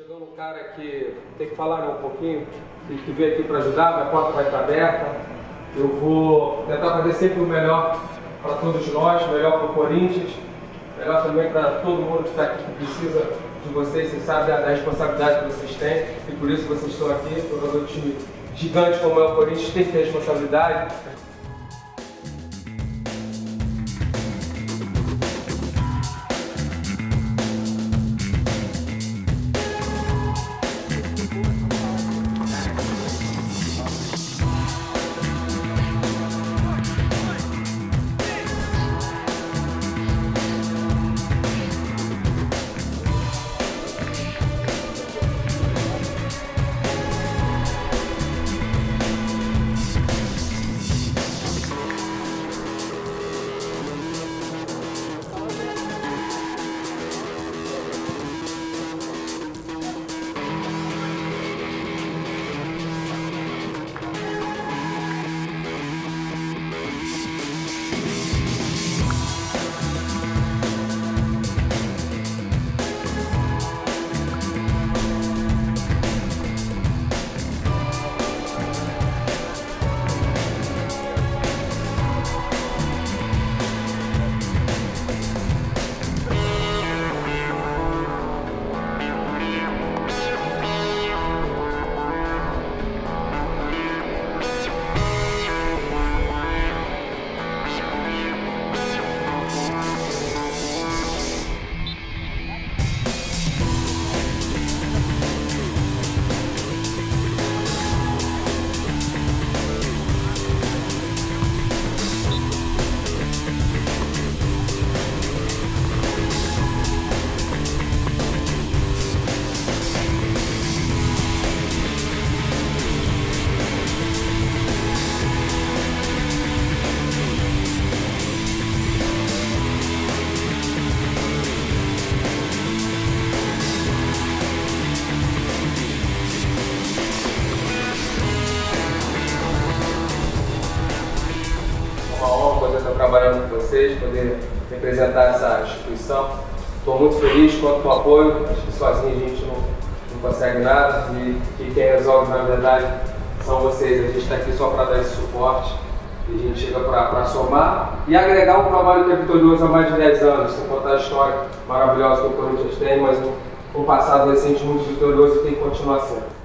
chegando um cara que tem que falar um pouquinho, que veio aqui para ajudar, minha porta vai estar aberta. Eu vou tentar fazer sempre o melhor para todos nós, melhor para o Corinthians, melhor também para todo mundo que está aqui, que precisa de vocês, vocês sabem a responsabilidade que vocês têm, e por isso vocês estão aqui, todo um time gigante como é o Corinthians tem que ter responsabilidade. Trabalhando com vocês, poder representar essa instituição. Estou muito feliz quanto ao apoio, acho que sozinho a gente não, não consegue nada e, e quem resolve na verdade são vocês. A gente está aqui só para dar esse suporte e a gente chega para somar e agregar um trabalho que é vitorioso há mais de 10 anos, sem contar a história maravilhosa que o Corinthians tem, mas um, um passado recente muito vitorioso e tem que continuar sendo.